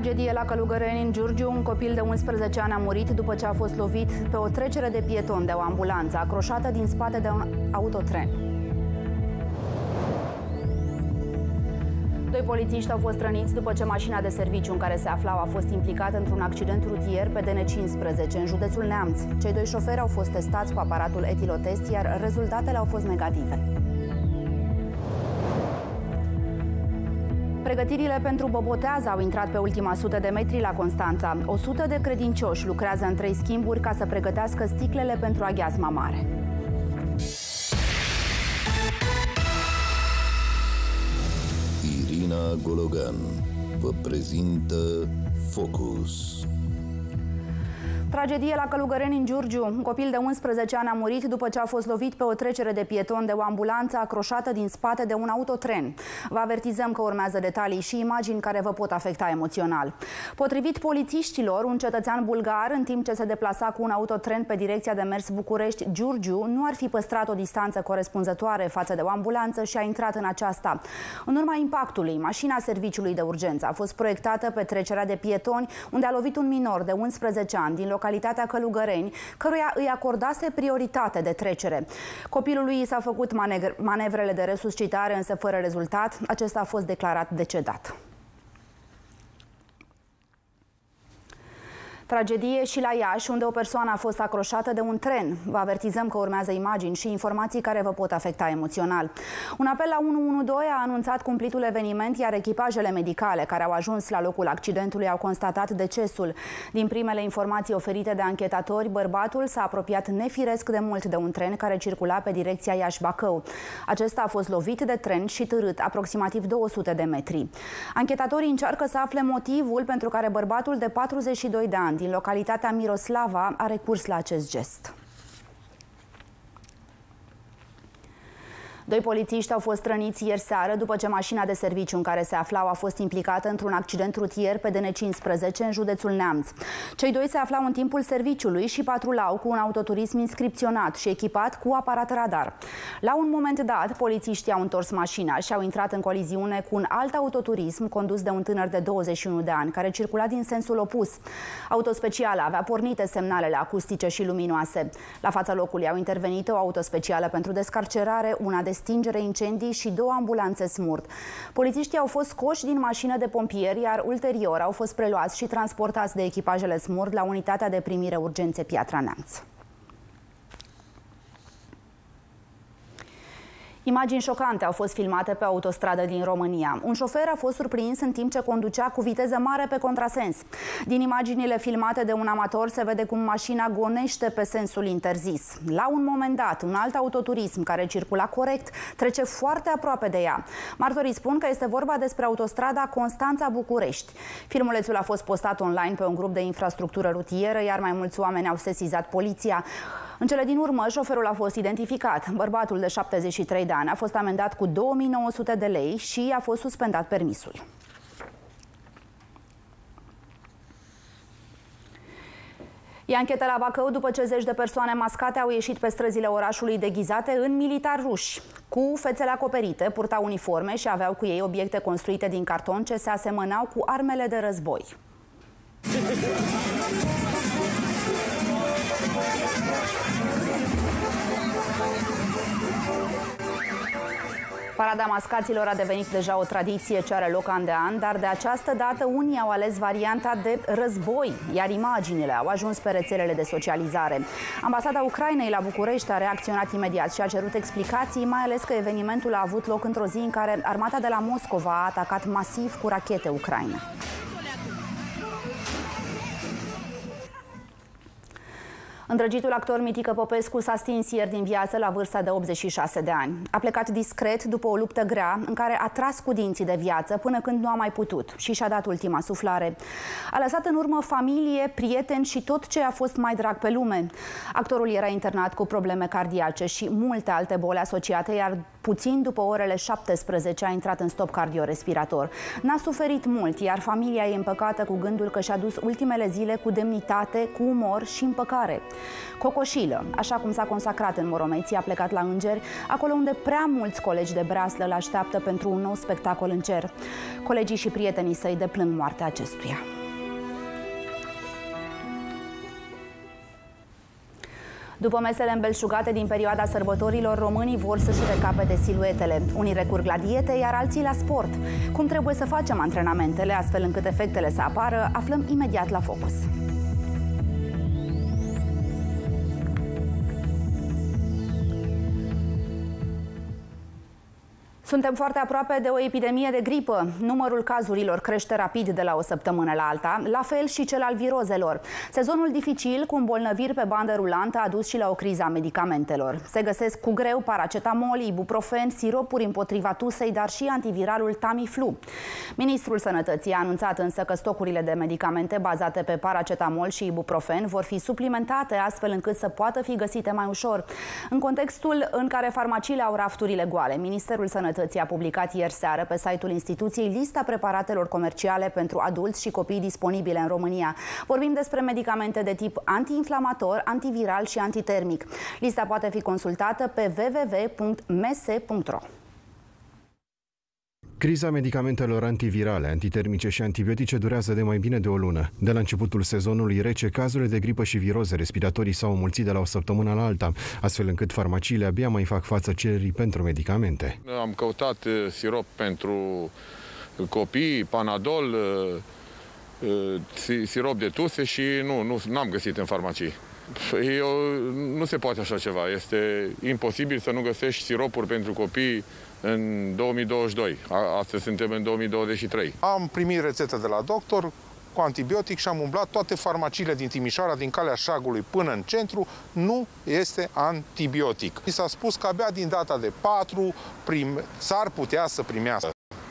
Tragedie la Călugăreni, în Giurgiu. Un copil de 11 ani a murit după ce a fost lovit pe o trecere de pieton de o ambulanță acroșată din spate de un autotren. Doi polițiști au fost răniți după ce mașina de serviciu în care se aflau a fost implicată într-un accident rutier pe DN15 în județul Neamț. Cei doi șoferi au fost testați cu aparatul etilotest, iar rezultatele au fost negative. Pregătirile pentru Boboteaz au intrat pe ultima sută de metri la Constanța. O sută de credincioși lucrează în trei schimburi ca să pregătească sticlele pentru aghiazma mare. Irina Gologan vă prezintă Focus. Tragedie la Călugăreni în Giurgiu. Un copil de 11 ani a murit după ce a fost lovit pe o trecere de pieton de o ambulanță acroșată din spate de un autotren. Vă avertizăm că urmează detalii și imagini care vă pot afecta emoțional. Potrivit polițiștilor, un cetățean bulgar, în timp ce se deplasa cu un autotren pe direcția de mers București-Giurgiu, nu ar fi păstrat o distanță corespunzătoare față de o ambulanță și a intrat în aceasta. În urma impactului, mașina serviciului de urgență a fost proiectată pe trecerea de pietoni, unde a lovit un minor de 11 ani din localitatea Călugăreni, căruia îi acordase prioritate de trecere. Copilului i s-a făcut manevrele de resuscitare, însă fără rezultat. Acesta a fost declarat decedat. Tragedie și la Iași, unde o persoană a fost acroșată de un tren. Vă avertizăm că urmează imagini și informații care vă pot afecta emoțional. Un apel la 112 a anunțat cumplitul eveniment, iar echipajele medicale care au ajuns la locul accidentului au constatat decesul. Din primele informații oferite de anchetatori, bărbatul s-a apropiat nefiresc de mult de un tren care circula pe direcția Iași-Bacău. Acesta a fost lovit de tren și târât aproximativ 200 de metri. Anchetatorii încearcă să afle motivul pentru care bărbatul de 42 de ani din localitatea Miroslava a recurs la acest gest. Doi polițiști au fost răniți ieri seară după ce mașina de serviciu în care se aflau a fost implicată într-un accident rutier pe DN15 în județul Neamț. Cei doi se aflau în timpul serviciului și patrulau cu un autoturism inscripționat și echipat cu aparat radar. La un moment dat, polițiștii au întors mașina și au intrat în coliziune cu un alt autoturism condus de un tânăr de 21 de ani, care circula din sensul opus. Autospeciala avea pornite semnalele acustice și luminoase. La fața locului au intervenit o autospecială pentru descarcerare, una de stingere incendii și două ambulanțe smurt. Polițiștii au fost scoși din mașină de pompieri, iar ulterior au fost preluați și transportați de echipajele smurt la unitatea de primire urgențe Piatra Neamț. Imagini șocante au fost filmate pe autostradă din România. Un șofer a fost surprins în timp ce conducea cu viteză mare pe contrasens. Din imaginile filmate de un amator se vede cum mașina gonește pe sensul interzis. La un moment dat, un alt autoturism care circula corect trece foarte aproape de ea. Martorii spun că este vorba despre autostrada Constanța-București. Filmulețul a fost postat online pe un grup de infrastructură rutieră, iar mai mulți oameni au sesizat poliția. În cele din urmă, șoferul a fost identificat. Bărbatul de 73 de ani a fost amendat cu 2900 de lei și a fost suspendat permisul. E anchetă la Bacău după ce zeci de persoane mascate au ieșit pe străzile orașului deghizate în militar ruși. Cu fețele acoperite, purtau uniforme și aveau cu ei obiecte construite din carton ce se asemănau cu armele de război. Parada mascaților a devenit deja o tradiție ce are loc an de an, dar de această dată unii au ales varianta de război, iar imaginile au ajuns pe rețelele de socializare. Ambasada Ucrainei la București a reacționat imediat și a cerut explicații, mai ales că evenimentul a avut loc într-o zi în care armata de la Moscova a atacat masiv cu rachete Ucraina. Îndrăgitul actor Mitică Popescu s-a stins ieri din viață la vârsta de 86 de ani. A plecat discret după o luptă grea în care a tras cu dinții de viață până când nu a mai putut și și-a dat ultima suflare. A lăsat în urmă familie, prieteni și tot ce a fost mai drag pe lume. Actorul era internat cu probleme cardiace și multe alte boli asociate, iar Puțin după orele 17 a intrat în stop cardiorespirator. N-a suferit mult, iar familia e împăcată cu gândul că și-a dus ultimele zile cu demnitate, cu umor și împăcare. Cocoșilă, așa cum s-a consacrat în Moromeții, a plecat la Îngeri, acolo unde prea mulți colegi de breaslă îl așteaptă pentru un nou spectacol în cer. Colegii și prietenii săi deplâng moartea acestuia. După mesele îmbelșugate din perioada sărbătorilor, românii vor să-și recapete siluetele. Unii recurg la diete, iar alții la sport. Cum trebuie să facem antrenamentele, astfel încât efectele să apară, aflăm imediat la Focus. Suntem foarte aproape de o epidemie de gripă. Numărul cazurilor crește rapid de la o săptămână la alta, la fel și cel al virozelor. Sezonul dificil cu îmbolnăviri pe bandă rulantă a dus și la o criză a medicamentelor. Se găsesc cu greu paracetamol, ibuprofen, siropuri împotriva tusei, dar și antiviralul Tamiflu. Ministrul Sănătății a anunțat însă că stocurile de medicamente bazate pe paracetamol și ibuprofen vor fi suplimentate astfel încât să poată fi găsite mai ușor. În contextul în care farmaciile au rafturile goale, Ministerul Sănătății Sănătății a publicat ieri seară pe site-ul instituției lista preparatelor comerciale pentru adulți și copii disponibile în România. Vorbim despre medicamente de tip antiinflamator, antiviral și antitermic. Lista poate fi consultată pe www.mse.ro. Criza medicamentelor antivirale, antitermice și antibiotice durează de mai bine de o lună. De la începutul sezonului rece, cazurile de gripă și viroze respiratorii s-au mulțit de la o săptămână la alta, astfel încât farmaciile abia mai fac față cererii pentru medicamente. Am căutat uh, sirop pentru copii, panadol, uh, uh, sirop de tuse și nu, nu am găsit în farmacii. Eu, nu se poate așa ceva. Este imposibil să nu găsești siropuri pentru copii în 2022. Astăzi suntem în 2023. Am primit rețetă de la doctor cu antibiotic și am umblat toate farmaciile din Timișoara, din calea șagului până în centru, nu este antibiotic. Mi s-a spus că abia din data de 4 prim... s-ar putea să primească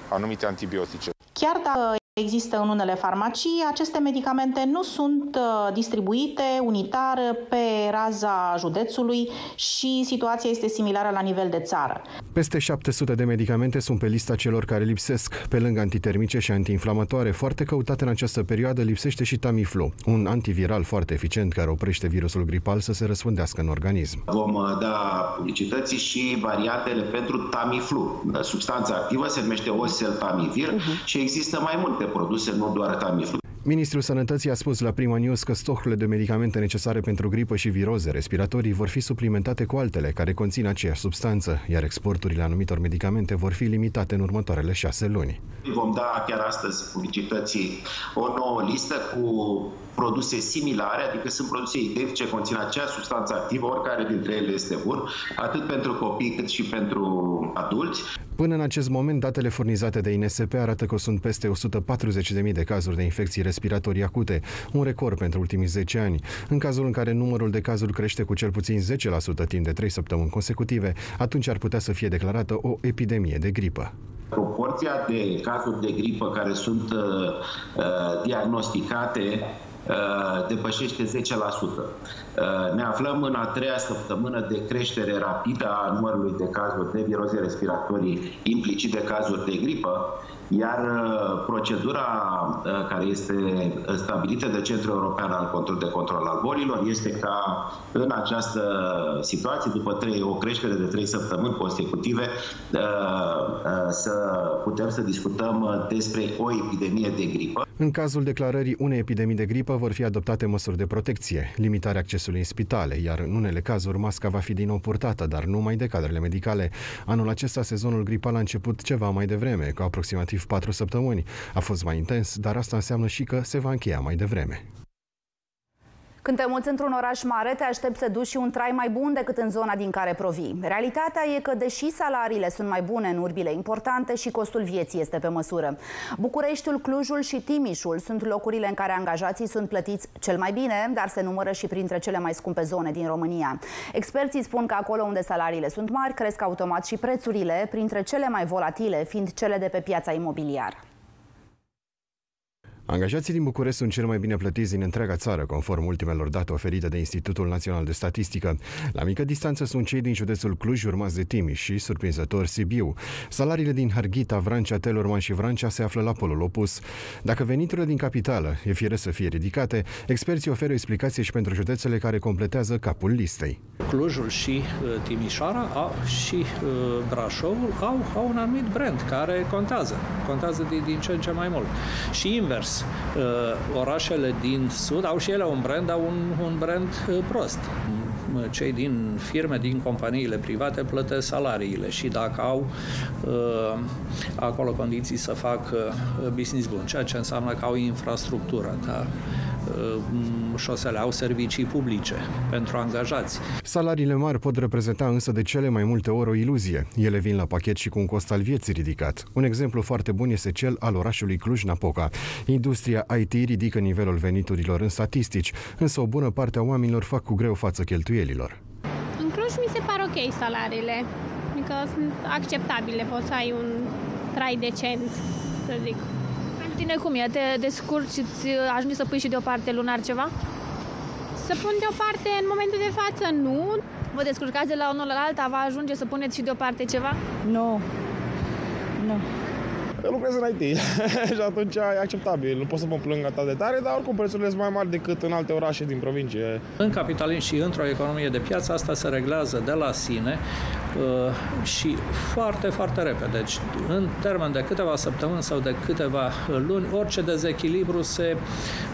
anumite antibiotice. Chiar dacă există în unele farmacii, aceste medicamente nu sunt uh, distribuite unitar pe raza județului și situația este similară la nivel de țară. Peste 700 de medicamente sunt pe lista celor care lipsesc. Pe lângă antitermice și antiinflamatoare, foarte căutate în această perioadă, lipsește și Tamiflu, un antiviral foarte eficient care oprește virusul gripal să se răspândească în organism. Vom uh, da publicității și variantele pentru Tamiflu. Substanța activă se numește oseltamivir uh-huh. și există mai multe produse, nu doar Tamiflu. Ministrul Sănătății a spus la Prima News că stocurile de medicamente necesare pentru gripă și viroze respiratorii vor fi suplimentate cu altele care conțin aceeași substanță, iar exporturile anumitor medicamente vor fi limitate în următoarele șase luni. Vom da chiar astăzi publicității o nouă listă cu produse similare, adică sunt produse identice, conțin aceeași substanță activă, oricare dintre ele este bun, atât pentru copii cât și pentru adulți. Până în acest moment, datele furnizate de INSP arată că sunt peste 140.000 de cazuri de infecții respiratorii acute, un record pentru ultimii 10 ani. În cazul în care numărul de cazuri crește cu cel puțin 10% timp de 3 săptămâni consecutive, atunci ar putea să fie declarată o epidemie de gripă. Proporția de cazuri de gripă care sunt uh, uh diagnosticate Uh, depășește 10%. Uh, ne aflăm în a treia săptămână de creștere rapidă a numărului de cazuri de viroze respiratorii, implicit de cazuri de gripă, iar uh, procedura care este stabilită de Centrul European al Control de Control al Bolilor este ca în această situație, după trei, o creștere de trei săptămâni consecutive, să putem să discutăm despre o epidemie de gripă. În cazul declarării unei epidemii de gripă vor fi adoptate măsuri de protecție, limitarea accesului în spitale, iar în unele cazuri masca va fi din nou purtată, dar numai de cadrele medicale. Anul acesta sezonul gripal a început ceva mai devreme, cu aproximativ 4 săptămâni. A fost mai intens, dar asta înseamnă și că se va încheia mai devreme. Când te muți într-un oraș mare, te aștepți să duci și un trai mai bun decât în zona din care provii. Realitatea e că, deși salariile sunt mai bune în urbile importante și costul vieții este pe măsură. Bucureștiul, Clujul și Timișul sunt locurile în care angajații sunt plătiți cel mai bine, dar se numără și printre cele mai scumpe zone din România. Experții spun că acolo unde salariile sunt mari, cresc automat și prețurile, printre cele mai volatile fiind cele de pe piața imobiliară. Angajații din București sunt cel mai bine plătiți din întreaga țară, conform ultimelor date oferite de Institutul Național de Statistică. La mică distanță sunt cei din județul Cluj, urmați de Timiș și, surprinzător, Sibiu. Salariile din Harghita, Vrancea, Telorman și Vrancea se află la polul opus. Dacă veniturile din capitală e fire să fie ridicate, experții oferă o explicație și pentru județele care completează capul listei. Clujul și uh, Timișoara au, și uh, Brașovul au, au un anumit brand care contează. Contează din, din ce în ce mai mult. Și invers, uh, orașele din sud au și ele un brand, au un, un brand uh, prost. Cei din firme, din companiile private plătesc salariile și dacă au uh, acolo condiții să facă uh, business bun, ceea ce înseamnă că au infrastructură, da? Șosele au servicii publice pentru angajați. Salariile mari pot reprezenta însă de cele mai multe ori o iluzie. Ele vin la pachet și cu un cost al vieții ridicat. Un exemplu foarte bun este cel al orașului Cluj-Napoca. Industria IT ridică nivelul veniturilor în statistici, însă o bună parte a oamenilor fac cu greu față cheltuielilor. În Cluj mi se par ok salariile, adică sunt acceptabile, poți să ai un trai decent, să zic tine cum e? Te descurci și îți ajungi să pui și deoparte lunar ceva? Să pun deoparte în momentul de față, nu. Vă descurcați de la unul la alta, va ajunge să puneți și deoparte ceva? Nu. Nu. Eu lucrez în IT și atunci e acceptabil. Nu pot să mă plâng atât de tare, dar oricum prețurile sunt mai mari decât în alte orașe din provincie. În capitalism și într-o economie de piață asta se reglează de la sine uh, și foarte, foarte repede. Deci, în termen de câteva săptămâni sau de câteva luni, orice dezechilibru se,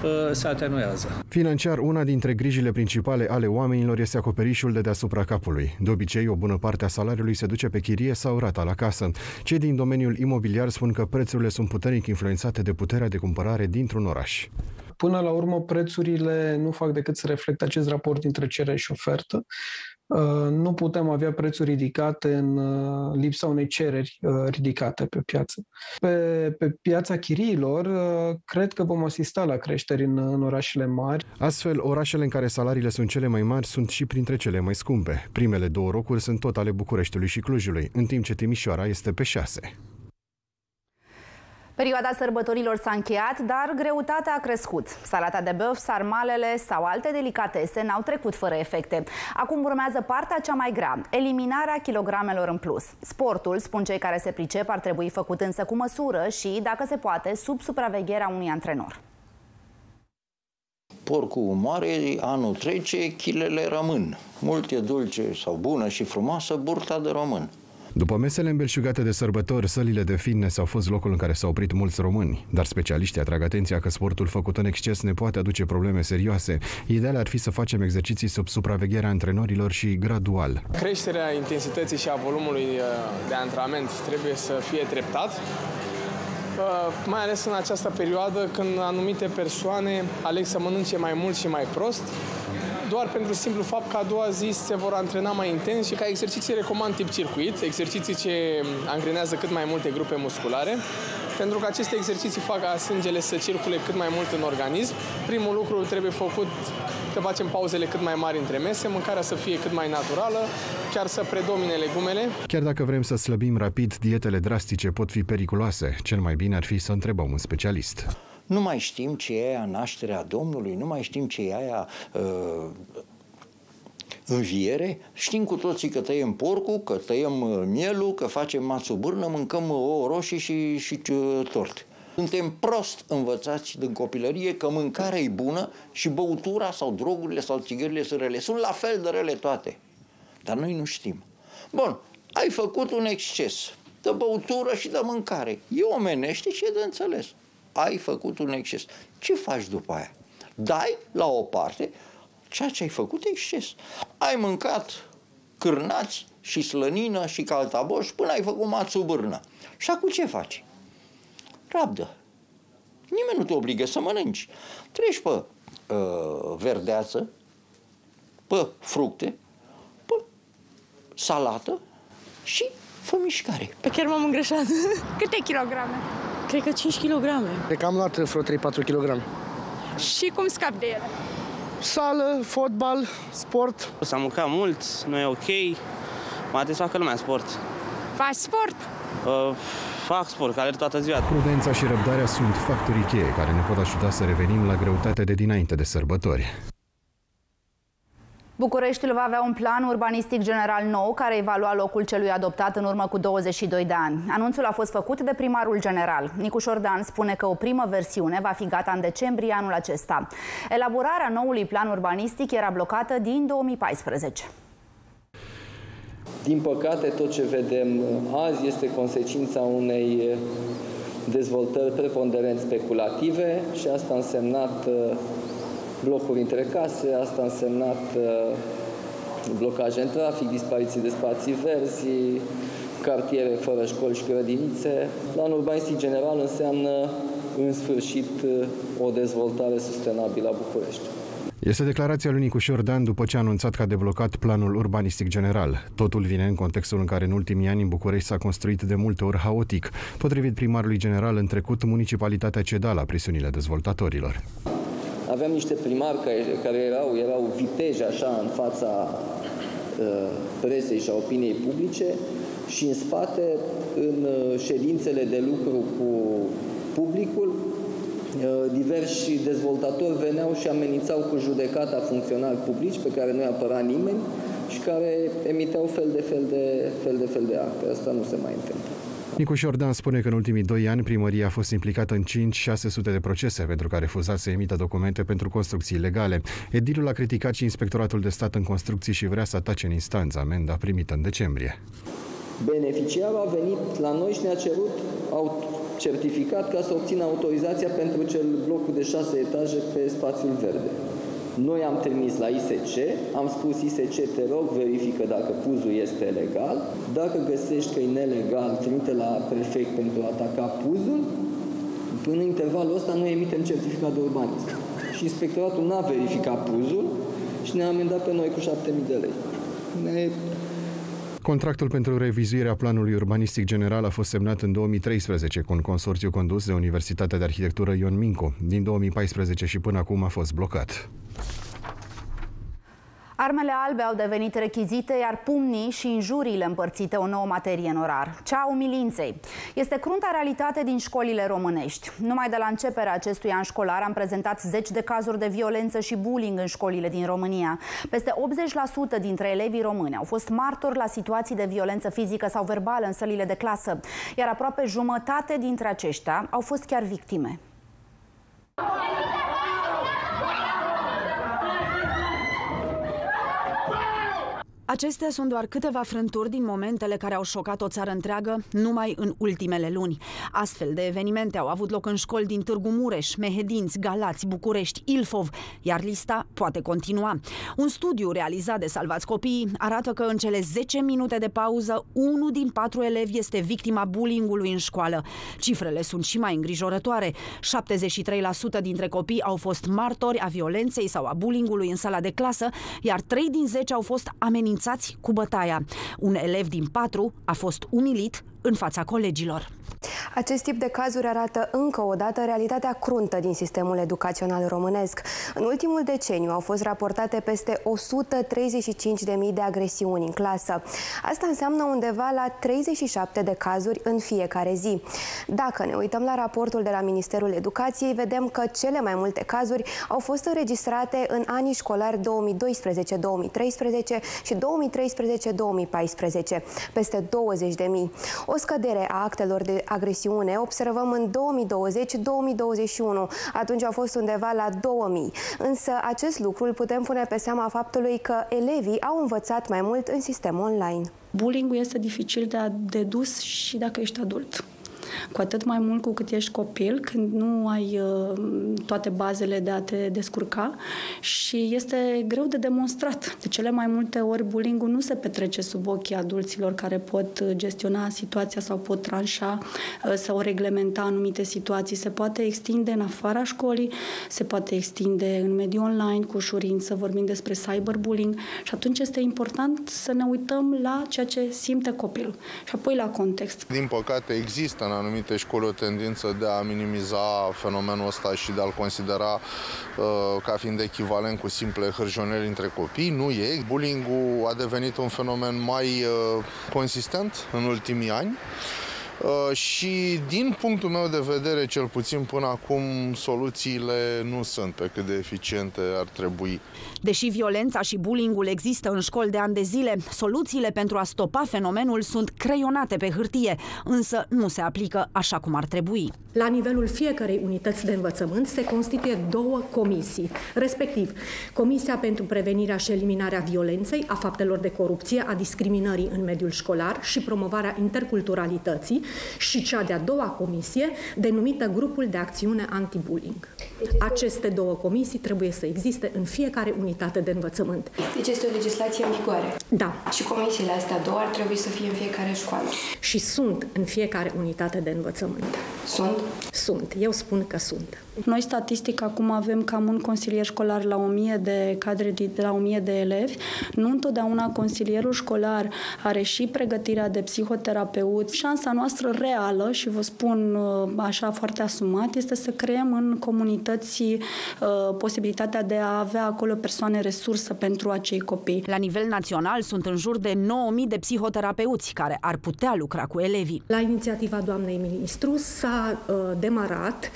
uh, se atenuează. Financiar, una dintre grijile principale ale oamenilor este acoperișul de deasupra capului. De obicei, o bună parte a salariului se duce pe chirie sau rata la casă. Cei din domeniul imobiliar spun că prețurile sunt puternic influențate de puterea de cumpărare dintr-un oraș. Până la urmă, prețurile nu fac decât să reflecte acest raport dintre cerere și ofertă. Uh, nu putem avea prețuri ridicate în uh, lipsa unei cereri uh, ridicate pe piață. Pe, pe piața chiriilor, cred că vom asista la creșteri în, în orașele mari. Astfel, orașele în care salariile sunt cele mai mari sunt și printre cele mai scumpe. Primele două locuri sunt tot ale Bucureștiului și Clujului, în timp ce Timișoara este pe șase. Perioada sărbătorilor s-a încheiat, dar greutatea a crescut. Salata de băf, sarmalele sau alte delicatese n-au trecut fără efecte. Acum urmează partea cea mai grea, eliminarea kilogramelor în plus. Sportul, spun cei care se pricep, ar trebui făcut însă cu măsură și, dacă se poate, sub supravegherea unui antrenor. Porcul moare, anul trece, chilele rămân. Mult e dulce sau bună și frumoasă burta de român. După mesele îmbelșugate de sărbători, sălile de fitness au fost locul în care s-au oprit mulți români, dar specialiștii atrag atenția că sportul făcut în exces ne poate aduce probleme serioase. Ideal ar fi să facem exerciții sub supravegherea antrenorilor și gradual. Creșterea intensității și a volumului uh, de antrenament trebuie să fie treptat, uh, mai ales în această perioadă când anumite persoane aleg să mănânce mai mult și mai prost doar pentru simplu fapt că a doua zi se vor antrena mai intens și ca exerciții recomand tip circuit, exerciții ce angrenează cât mai multe grupe musculare, pentru că aceste exerciții fac ca sângele să circule cât mai mult în organism. Primul lucru trebuie făcut să facem pauzele cât mai mari între mese, mâncarea să fie cât mai naturală, chiar să predomine legumele. Chiar dacă vrem să slăbim rapid, dietele drastice pot fi periculoase. Cel mai bine ar fi să întrebăm un specialist. Nu mai știm ce e aia nașterea Domnului, nu mai știm ce e aia uh, înviere. Știm cu toții că tăiem porcul, că tăiem uh, mielul, că facem mațul bârnă, mâncăm uh, ouă roșii și, și uh, tort. Suntem prost învățați din copilărie că mâncarea e bună și băutura sau drogurile sau țigările sunt rele. Sunt la fel de rele toate. Dar noi nu știm. Bun, ai făcut un exces de băutură și de mâncare. E omenește și e de înțeles ai făcut un exces. Ce faci după aia? Dai la o parte ceea ce ai făcut exces. Ai mâncat cârnați și slănină și caltaboș până ai făcut mațul bârnă. Și acum ce faci? Rabdă. Nimeni nu te obligă să mănânci. Treci pe uh, verdeață, pe fructe, pe salată și fă mișcare. Pe chiar m-am îngreșat. Câte kilograme? Cred că 5 kg. Cred că am luat vreo 3-4 kg. Și cum scap de ele? Sală, fotbal, sport. S-a mâncat mult, nu e ok. Poate să facă lumea sport. Faci sport? uh, fac sport, care toată ziua. Prudența și răbdarea sunt factorii cheie care ne pot ajuta să revenim la greutatea de dinainte de sărbători. Bucureștiul va avea un plan urbanistic general nou care evalua locul celui adoptat în urmă cu 22 de ani. Anunțul a fost făcut de primarul general. Nicu Șordan spune că o primă versiune va fi gata în decembrie anul acesta. Elaborarea noului plan urbanistic era blocată din 2014. Din păcate, tot ce vedem azi este consecința unei dezvoltări preponderent speculative și asta a însemnat blocuri între case, asta a însemnat blocaje în trafic, dispariții de spații verzi, cartiere fără școli și grădinițe. Planul urbanistic general înseamnă în sfârșit o dezvoltare sustenabilă a București. Este declarația lui Nicu Șordan după ce a anunțat că a deblocat planul urbanistic general. Totul vine în contextul în care în ultimii ani în București s-a construit de multe ori haotic. Potrivit primarului general, în trecut, municipalitatea ceda la presiunile dezvoltatorilor. Aveam niște primari care, care erau, erau viteji așa în fața uh, presei și a opiniei publice și în spate, în uh, ședințele de lucru cu publicul, uh, diversi dezvoltatori veneau și amenințau cu judecata funcționari publici pe care nu-i apăra nimeni și care emiteau fel de fel de, fel de, fel de acte. Asta nu se mai întâmplă. Nicuș Șordan spune că în ultimii doi ani primăria a fost implicată în 5-600 de procese pentru care refuza să emită documente pentru construcții legale. Edilul a criticat și Inspectoratul de Stat în Construcții și vrea să atace în instanță amenda primită în decembrie. Beneficiarul a venit la noi și ne-a cerut certificat ca să obțină autorizația pentru cel bloc de șase etaje pe spațiul verde. Noi am trimis la ISC, am spus ISC, te rog, verifică dacă puzul este legal. Dacă găsești că e nelegal, trimite la prefect pentru a ataca puzul. Până în intervalul ăsta noi emitem certificat de urbanism. Și inspectoratul n-a verificat puzul și ne-a amendat pe noi cu 7.000 de lei. Ne Contractul pentru revizuirea planului urbanistic general a fost semnat în 2013 cu un consorțiu condus de Universitatea de Arhitectură Ion Mincu. Din 2014 și până acum a fost blocat. Armele albe au devenit rechizite, iar pumnii și injuriile împărțite o nouă materie în orar. Cea a umilinței. Este crunta realitate din școlile românești. Numai de la începerea acestui an școlar am prezentat zeci de cazuri de violență și bullying în școlile din România. Peste 80% dintre elevii români au fost martori la situații de violență fizică sau verbală în sălile de clasă, iar aproape jumătate dintre aceștia au fost chiar victime. Acestea sunt doar câteva frânturi din momentele care au șocat o țară întreagă numai în ultimele luni. Astfel de evenimente au avut loc în școli din Târgu Mureș, Mehedinți, Galați, București, Ilfov, iar lista poate continua. Un studiu realizat de Salvați Copiii arată că în cele 10 minute de pauză, unul din patru elevi este victima bullyingului în școală. Cifrele sunt și mai îngrijorătoare. 73% dintre copii au fost martori a violenței sau a bullyingului în sala de clasă, iar 3 din 10 au fost amenințați amenințați cu bătaia. Un elev din patru a fost umilit în fața colegilor. Acest tip de cazuri arată încă o dată realitatea cruntă din sistemul educațional românesc. În ultimul deceniu au fost raportate peste 135.000 de agresiuni în clasă. Asta înseamnă undeva la 37 de cazuri în fiecare zi. Dacă ne uităm la raportul de la Ministerul Educației, vedem că cele mai multe cazuri au fost înregistrate în anii școlari 2012-2013 și 2013-2014, peste 20.000. O scădere a actelor de agresiune observăm în 2020-2021. Atunci au fost undeva la 2000. Însă acest lucru îl putem pune pe seama faptului că elevii au învățat mai mult în sistemul online. Bullying-ul este dificil de dedus și dacă ești adult cu atât mai mult cu cât ești copil, când nu ai uh, toate bazele de a te descurca și este greu de demonstrat. De cele mai multe ori bullying nu se petrece sub ochii adulților care pot gestiona situația sau pot tranșa uh, sau reglementa anumite situații. Se poate extinde în afara școlii, se poate extinde în mediul online cu ușurință, vorbim despre cyberbullying și atunci este important să ne uităm la ceea ce simte copilul și apoi la context. Din păcate există în anumite școli o tendință de a minimiza fenomenul ăsta și de a-l considera uh, ca fiind echivalent cu simple hârjoneli între copii. Nu e. Bullying-ul a devenit un fenomen mai uh, consistent în ultimii ani. Uh, și din punctul meu de vedere, cel puțin până acum, soluțiile nu sunt pe cât de eficiente ar trebui. Deși violența și bullyingul există în școli de ani de zile, soluțiile pentru a stopa fenomenul sunt creionate pe hârtie, însă nu se aplică așa cum ar trebui. La nivelul fiecarei unități de învățământ se constituie două comisii, respectiv Comisia pentru prevenirea și eliminarea violenței, a faptelor de corupție, a discriminării în mediul școlar și promovarea interculturalității și cea de-a doua comisie, denumită Grupul de Acțiune Anti-Bullying. Aceste două comisii trebuie să existe în fiecare unitate de învățământ. Deci este o legislație în vigoare. Da. Și comisiile astea două ar trebui să fie în fiecare școală. Și sunt în fiecare unitate de învățământ. Sunt? Sunt. Eu spun că sunt. Noi, statistic, acum avem cam un consilier școlar la 1000 de cadre, de la 1000 de elevi. Nu întotdeauna consilierul școlar are și pregătirea de psihoterapeut. Șansa noastră reală, și vă spun uh, așa foarte asumat, este să creăm în comunități uh, posibilitatea de a avea acolo persoane resursă pentru acei copii. La nivel național sunt în jur de 9000 de psihoterapeuți care ar putea lucra cu elevii. La inițiativa doamnei ministru s-a uh, demarat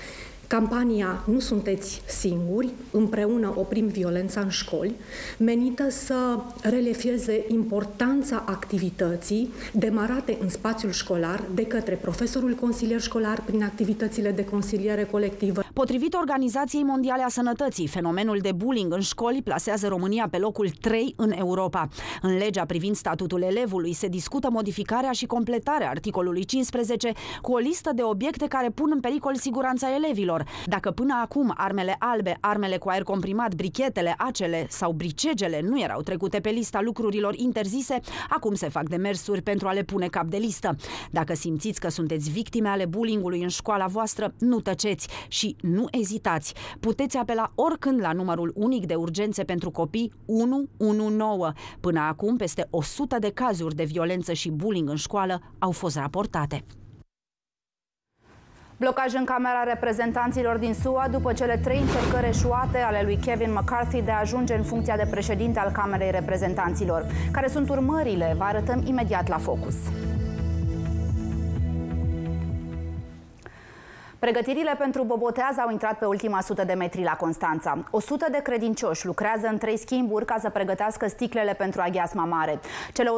Campania Nu sunteți singuri, împreună oprim violența în școli, menită să relefieze importanța activității demarate în spațiul școlar de către profesorul consilier școlar prin activitățile de consiliere colectivă. Potrivit Organizației Mondiale a Sănătății, fenomenul de bullying în școli plasează România pe locul 3 în Europa. În legea privind statutul elevului se discută modificarea și completarea articolului 15 cu o listă de obiecte care pun în pericol siguranța elevilor lor. Dacă până acum armele albe, armele cu aer comprimat, brichetele, acele sau bricegele nu erau trecute pe lista lucrurilor interzise, acum se fac demersuri pentru a le pune cap de listă. Dacă simțiți că sunteți victime ale bullyingului în școala voastră, nu tăceți și nu ezitați. Puteți apela oricând la numărul unic de urgențe pentru copii 119. Până acum, peste 100 de cazuri de violență și bullying în școală au fost raportate. Blocaj în Camera Reprezentanților din SUA după cele trei încercări eșuate ale lui Kevin McCarthy de a ajunge în funcția de președinte al Camerei Reprezentanților. Care sunt urmările? Vă arătăm imediat la Focus. Pregătirile pentru Boboteaz au intrat pe ultima sută de metri la Constanța. O sută de credincioși lucrează în trei schimburi ca să pregătească sticlele pentru aghiasma mare. Cele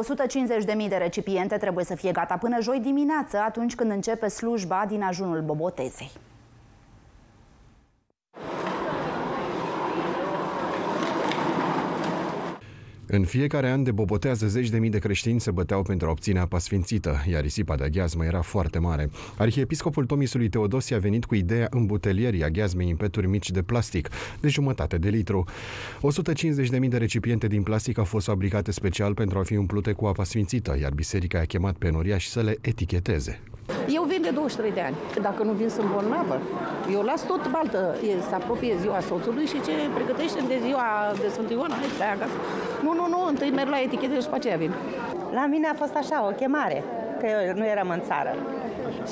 150.000 de recipiente trebuie să fie gata până joi dimineață, atunci când începe slujba din ajunul Bobotezei. În fiecare an de bobotează zeci de mii de creștini se băteau pentru a obține apa sfințită, iar risipa de aghiazmă era foarte mare. Arhiepiscopul Tomisului Teodosie a venit cu ideea îmbutelierii aghiazmei în peturi mici de plastic, de jumătate de litru. 150 de mii de recipiente din plastic au fost fabricate special pentru a fi umplute cu apa sfințită, iar biserica a chemat pe noriași să le eticheteze. Eu vin de 23 de ani. Dacă nu vin, sunt bolnavă. Eu las tot baltă. Se apropie ziua soțului și ce pregătește de ziua de Sfântul Ioan, hai, stai acasă. Nu, nu, nu, întâi merg la etichete și după aceea vin. La mine a fost așa, o chemare, că eu nu eram în țară.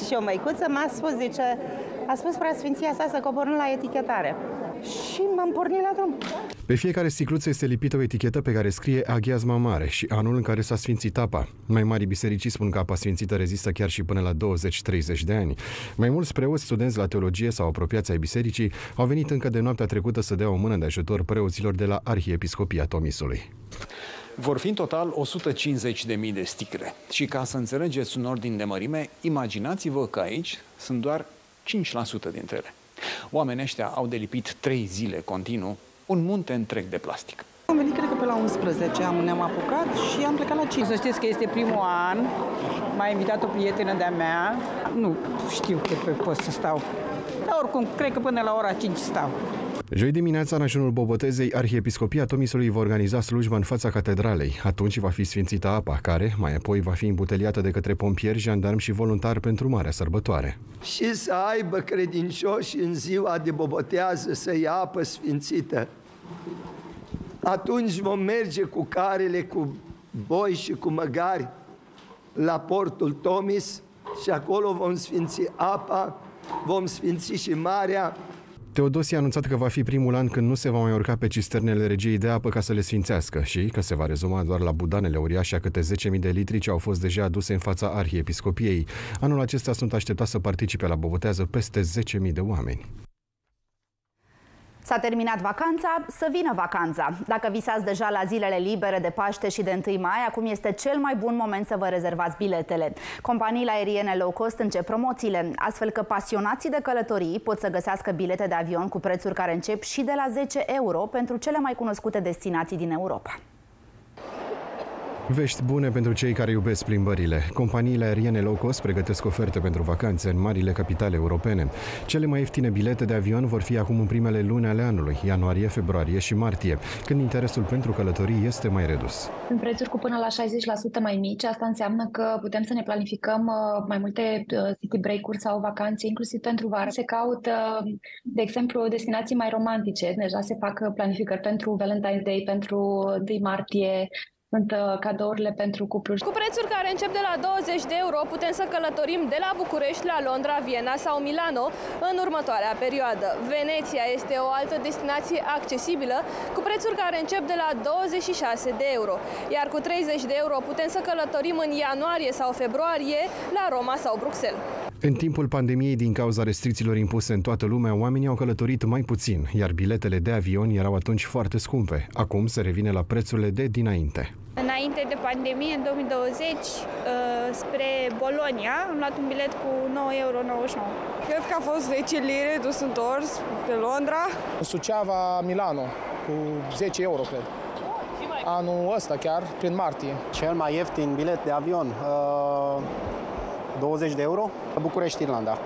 Și o măicuță m-a spus, zice, a spus preasfinția sa să coborâm la etichetare. Și m-am pornit la drum. Pe fiecare sticluță este lipită o etichetă pe care scrie aghiazma mare și anul în care s-a sfințit apa. Mai mari bisericii spun că apa sfințită rezistă chiar și până la 20-30 de ani. Mai mulți preoți, studenți la teologie sau apropiați ai bisericii au venit încă de noaptea trecută să dea o mână de ajutor preoților de la Arhiepiscopia Tomisului. Vor fi în total 150.000 de sticle. Și ca să înțelegeți un ordin de mărime, imaginați-vă că aici sunt doar 5% dintre ele. Oamenii ăștia au delipit 3 zile continuu un munte întreg de plastic. Am venit, cred că pe la 11 am, ne-am apucat și am plecat la 5. Să știți că este primul an, m-a invitat o prietenă de-a mea. Nu știu cât pot să stau. Dar oricum, cred că până la ora 5 stau. Joi dimineața, în ajunul Bobotezei, Arhiepiscopia Tomisului va organiza slujba în fața catedralei. Atunci va fi sfințită apa, care mai apoi va fi îmbuteliată de către pompieri, jandarmi și voluntari pentru marea sărbătoare. Și să aibă credincioși în ziua de bobotează să ia apă sfințită. Atunci vom merge cu carele, cu boi și cu măgari la portul Tomis și acolo vom sfinți apa, vom sfinți și marea, Teodosie a anunțat că va fi primul an când nu se va mai urca pe cisternele regiei de apă ca să le sfințească și că se va rezuma doar la budanele uriașe a câte 10.000 de litri ce au fost deja aduse în fața Arhiepiscopiei. Anul acesta sunt așteptați să participe la bobotează peste 10.000 de oameni. S-a terminat vacanța, să vină vacanța. Dacă visați deja la zilele libere de Paște și de 1 mai, acum este cel mai bun moment să vă rezervați biletele. Companiile aeriene low cost încep promoțiile, astfel că pasionații de călătorii pot să găsească bilete de avion cu prețuri care încep și de la 10 euro pentru cele mai cunoscute destinații din Europa. Vești bune pentru cei care iubesc plimbările. Companiile aeriene low cost pregătesc oferte pentru vacanțe în marile capitale europene. Cele mai ieftine bilete de avion vor fi acum în primele luni ale anului, ianuarie, februarie și martie, când interesul pentru călătorii este mai redus. În prețuri cu până la 60% mai mici, asta înseamnă că putem să ne planificăm uh, mai multe uh, city break-uri sau vacanțe, inclusiv pentru vară. Se caută, de exemplu, destinații mai romantice. Deja se fac planificări pentru Valentine's Day, pentru 1 martie, sunt uh, cadourile pentru cupluri. Cu prețuri care încep de la 20 de euro, putem să călătorim de la București la Londra, Viena sau Milano în următoarea perioadă. Veneția este o altă destinație accesibilă, cu prețuri care încep de la 26 de euro, iar cu 30 de euro putem să călătorim în ianuarie sau februarie la Roma sau Bruxelles. În timpul pandemiei, din cauza restricțiilor impuse în toată lumea, oamenii au călătorit mai puțin, iar biletele de avion erau atunci foarte scumpe. Acum se revine la prețurile de dinainte. Înainte de pandemie, în 2020, uh, spre Bolonia, am luat un bilet cu 9,99 euro. Cred că a fost 10 lire dus întors pe Londra. Suceava, Milano, cu 10 euro, cred. Anul ăsta chiar, prin martie. Cel mai ieftin bilet de avion, uh, 20 de euro, București, Irlanda.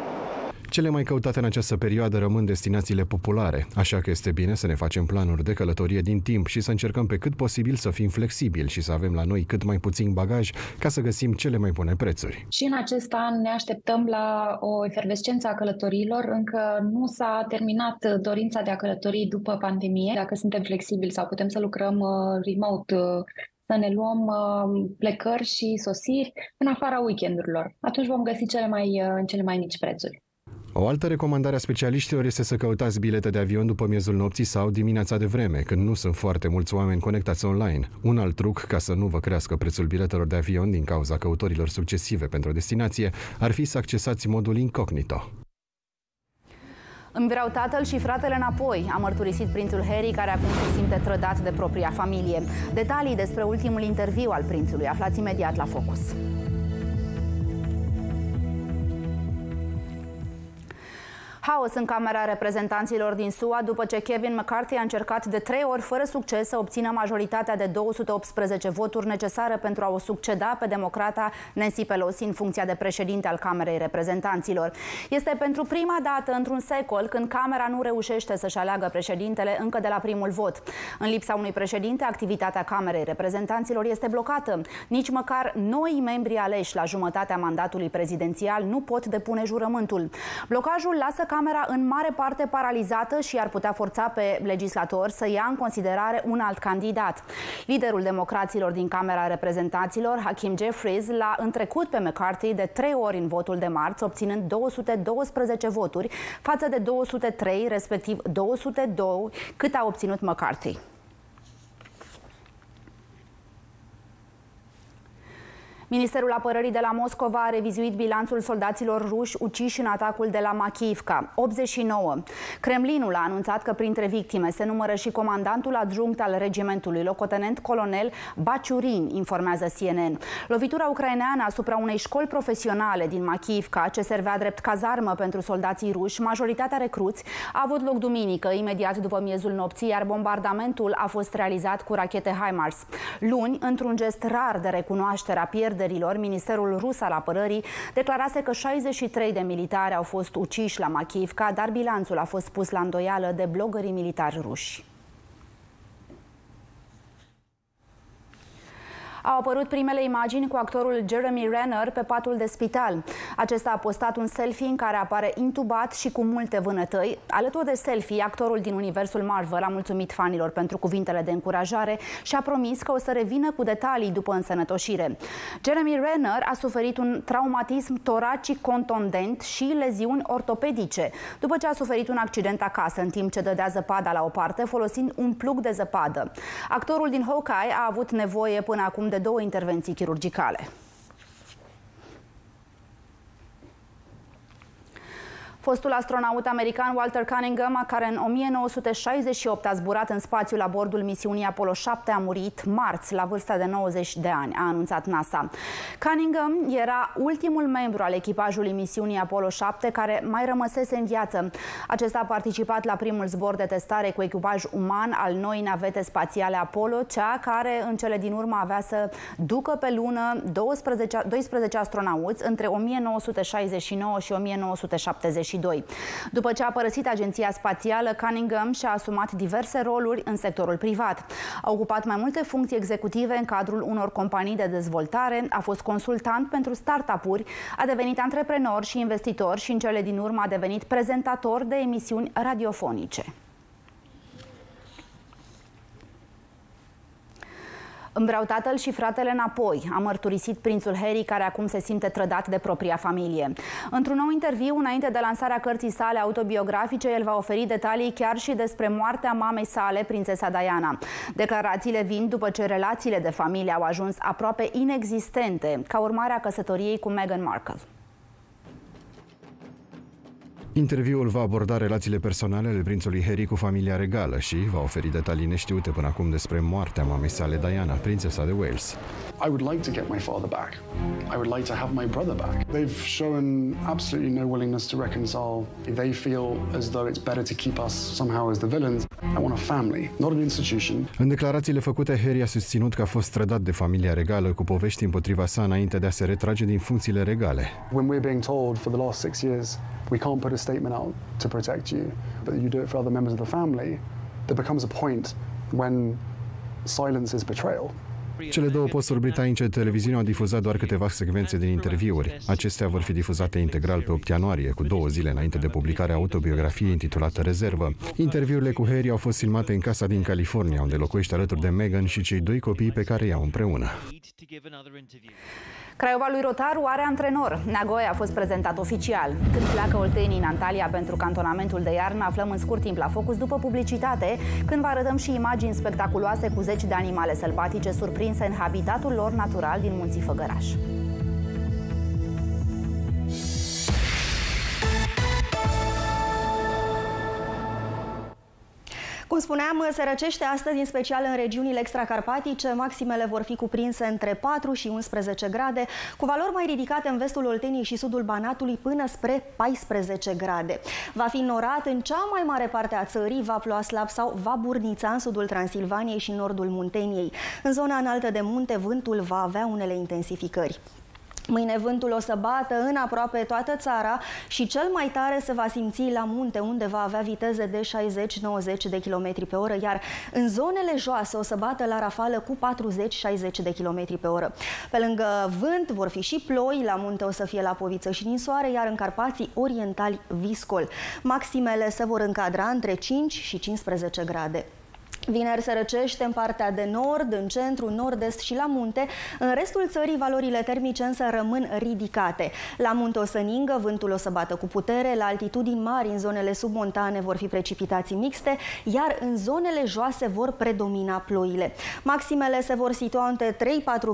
Cele mai căutate în această perioadă rămân destinațiile populare, așa că este bine să ne facem planuri de călătorie din timp și să încercăm pe cât posibil să fim flexibili și să avem la noi cât mai puțin bagaj ca să găsim cele mai bune prețuri. Și în acest an ne așteptăm la o efervescență a călătorilor. Încă nu s-a terminat dorința de a călători după pandemie. Dacă suntem flexibili sau putem să lucrăm uh, remote uh, să ne luăm uh, plecări și sosiri în afara weekendurilor. Atunci vom găsi cele mai, în cele mai mici prețuri. O altă recomandare a specialiștilor este să căutați bilete de avion după miezul nopții sau dimineața de vreme, când nu sunt foarte mulți oameni conectați online. Un alt truc ca să nu vă crească prețul biletelor de avion din cauza căutorilor succesive pentru o destinație ar fi să accesați modul incognito. Îmi vreau tatăl și fratele înapoi, a mărturisit prințul Harry, care acum se simte trădat de propria familie. Detalii despre ultimul interviu al prințului aflați imediat la Focus. Haos în Camera Reprezentanților din SUA după ce Kevin McCarthy a încercat de trei ori fără succes să obțină majoritatea de 218 voturi necesare pentru a o succeda pe democrata Nancy Pelosi în funcția de președinte al Camerei Reprezentanților. Este pentru prima dată într-un secol când Camera nu reușește să-și aleagă președintele încă de la primul vot. În lipsa unui președinte, activitatea Camerei Reprezentanților este blocată. Nici măcar noi membri aleși la jumătatea mandatului prezidențial nu pot depune jurământul. Blocajul lasă Camera în mare parte paralizată și ar putea forța pe legislator să ia în considerare un alt candidat. Liderul democraților din Camera Reprezentanților, Hakim Jeffries, l-a întrecut pe McCarthy de trei ori în votul de marți, obținând 212 voturi față de 203, respectiv 202, cât a obținut McCarthy. Ministerul Apărării de la Moscova a revizuit bilanțul soldaților ruși uciși în atacul de la Makivka, 89. Kremlinul a anunțat că printre victime se numără și comandantul adjunct al regimentului, locotenent colonel Baciurin, informează CNN. Lovitura ucraineană asupra unei școli profesionale din Makivka, ce servea drept cazarmă pentru soldații ruși, majoritatea recruți, a avut loc duminică, imediat după miezul nopții, iar bombardamentul a fost realizat cu rachete HIMARS. Luni, într-un gest rar de recunoaștere a pierderii pierderilor, Ministerul Rus al Apărării declarase că 63 de militari au fost uciși la Machivka, dar bilanțul a fost pus la îndoială de blogării militari ruși. Au apărut primele imagini cu actorul Jeremy Renner pe patul de spital. Acesta a postat un selfie în care apare intubat și cu multe vânătăi. Alături de selfie, actorul din universul Marvel a mulțumit fanilor pentru cuvintele de încurajare și a promis că o să revină cu detalii după însănătoșire. Jeremy Renner a suferit un traumatism toracic contondent și leziuni ortopedice, după ce a suferit un accident acasă în timp ce dădea zăpada la o parte folosind un plug de zăpadă. Actorul din Hawkeye a avut nevoie până acum de două intervenții chirurgicale. Fostul astronaut american Walter Cunningham, care în 1968 a zburat în spațiu la bordul misiunii Apollo 7, a murit marți, la vârsta de 90 de ani, a anunțat NASA. Cunningham era ultimul membru al echipajului misiunii Apollo 7 care mai rămăsese în viață. Acesta a participat la primul zbor de testare cu echipaj uman al noii navete spațiale Apollo, cea care în cele din urmă avea să ducă pe lună 12, 12 astronauți între 1969 și 1970. 2022. După ce a părăsit agenția spațială, Cunningham și-a asumat diverse roluri în sectorul privat. A ocupat mai multe funcții executive în cadrul unor companii de dezvoltare, a fost consultant pentru startup-uri, a devenit antreprenor și investitor și în cele din urmă a devenit prezentator de emisiuni radiofonice. Îmi vreau tatăl și fratele înapoi, a mărturisit prințul Harry, care acum se simte trădat de propria familie. Într-un nou interviu, înainte de lansarea cărții sale autobiografice, el va oferi detalii chiar și despre moartea mamei sale, prințesa Diana. Declarațiile vin după ce relațiile de familie au ajuns aproape inexistente, ca urmare a căsătoriei cu Meghan Markle. Interviul va aborda relațiile personale ale prințului Harry cu familia regală și va oferi detalii neștiute până acum despre moartea mamei sale Diana, prințesa de Wales. I would like to get my father back. I would like to have my brother back. They've shown absolutely no willingness to reconcile. They feel as though it's better to keep us somehow as the villains. I want a family, not an institution. În declarațiile făcute, Harry a susținut că a fost trădat de familia regală cu povești împotriva sa înainte de a se retrage din funcțiile regale. When we're being told for the last six years we can't put a statement out to protect you, but you do it for other members of the family, there becomes a point when silence is betrayal. Cele două posturi britanice de televiziune au difuzat doar câteva secvențe din interviuri. Acestea vor fi difuzate integral pe 8 ianuarie, cu două zile înainte de publicarea autobiografiei intitulată Rezervă. Interviurile cu Harry au fost filmate în casa din California, unde locuiește alături de Meghan și cei doi copii pe care i-au împreună. Craiova lui Rotaru are antrenor. Nagoya a fost prezentat oficial. Când pleacă oltenii în Antalya pentru cantonamentul de iarnă, aflăm în scurt timp la focus după publicitate, când vă arătăm și imagini spectaculoase cu zeci de animale sălbatice surprinse în habitatul lor natural din Munții Făgăraș. Cum spuneam, se răcește astăzi, în special în regiunile extracarpatice. Maximele vor fi cuprinse între 4 și 11 grade, cu valori mai ridicate în vestul Olteniei și sudul Banatului până spre 14 grade. Va fi norat în cea mai mare parte a țării, va ploua slab sau va burnița în sudul Transilvaniei și nordul Munteniei. În zona înaltă de munte, vântul va avea unele intensificări. Mâine vântul o să bată în aproape toată țara și cel mai tare se va simți la munte, unde va avea viteze de 60-90 de km pe oră, iar în zonele joase o să bată la rafală cu 40-60 de km pe oră. Pe lângă vânt vor fi și ploi, la munte o să fie la poviță și din soare, iar în Carpații orientali viscol. Maximele se vor încadra între 5 și 15 grade. Vineri se răcește în partea de nord, în centru, nord-est și la munte. În restul țării valorile termice însă rămân ridicate. La munte o să ningă, vântul o să bată cu putere, la altitudini mari în zonele submontane vor fi precipitații mixte, iar în zonele joase vor predomina ploile. Maximele se vor situa între 3-4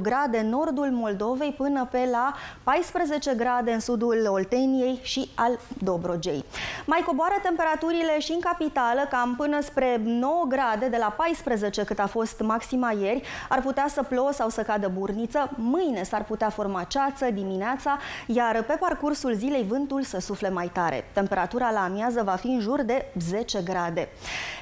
grade în nordul Moldovei până pe la 14 grade în sudul Olteniei și al Dobrogei. Mai coboară temperaturile și în capitală, cam până spre 9 grade de la 14 cât a fost maxima ieri, ar putea să plouă sau să cadă burniță. Mâine s-ar putea forma ceață dimineața, iar pe parcursul zilei vântul să sufle mai tare. Temperatura la amiază va fi în jur de 10 grade.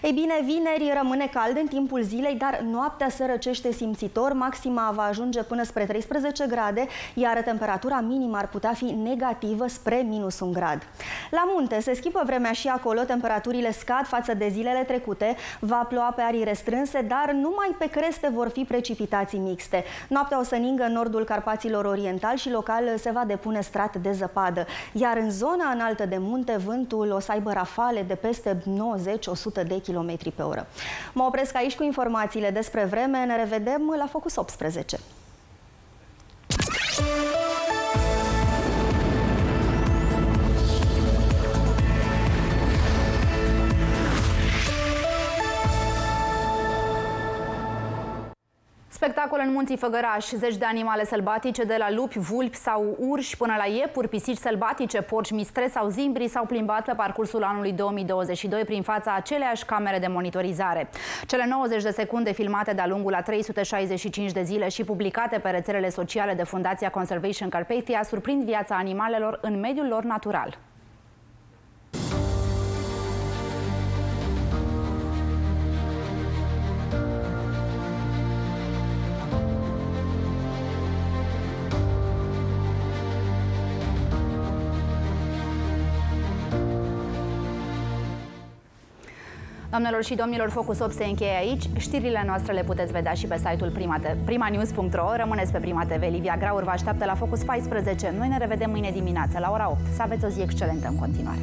Ei bine, vineri rămâne cald în timpul zilei, dar noaptea se răcește simțitor. Maxima va ajunge până spre 13 grade, iar temperatura minimă ar putea fi negativă spre minus 1 grad. La munte se schimbă vremea și acolo, temperaturile scad față de zilele trecute, va ploua pe arii restrânse, dar numai pe creste vor fi precipitații mixte. Noaptea o să ningă în nordul Carpaților Oriental și local se va depune strat de zăpadă. Iar în zona înaltă de munte, vântul o să aibă rafale de peste 90-100 de km pe oră. Mă opresc aici cu informațiile despre vreme. Ne revedem la Focus 18. Spectacol în munții Făgăraș, zeci de animale sălbatice, de la lupi, vulpi sau urși până la iepuri, pisici sălbatice, porci mistre sau zimbri s-au plimbat pe parcursul anului 2022 prin fața aceleași camere de monitorizare. Cele 90 de secunde filmate de-a lungul a 365 de zile și publicate pe rețelele sociale de Fundația Conservation Carpathia surprind viața animalelor în mediul lor natural. Doamnelor și domnilor, Focus 8 se încheie aici. Știrile noastre le puteți vedea și pe site-ul primanews.ro. Rămâneți pe Prima TV. Livia Graur vă așteaptă la Focus 14. Noi ne revedem mâine dimineață la ora 8. Să aveți o zi excelentă în continuare.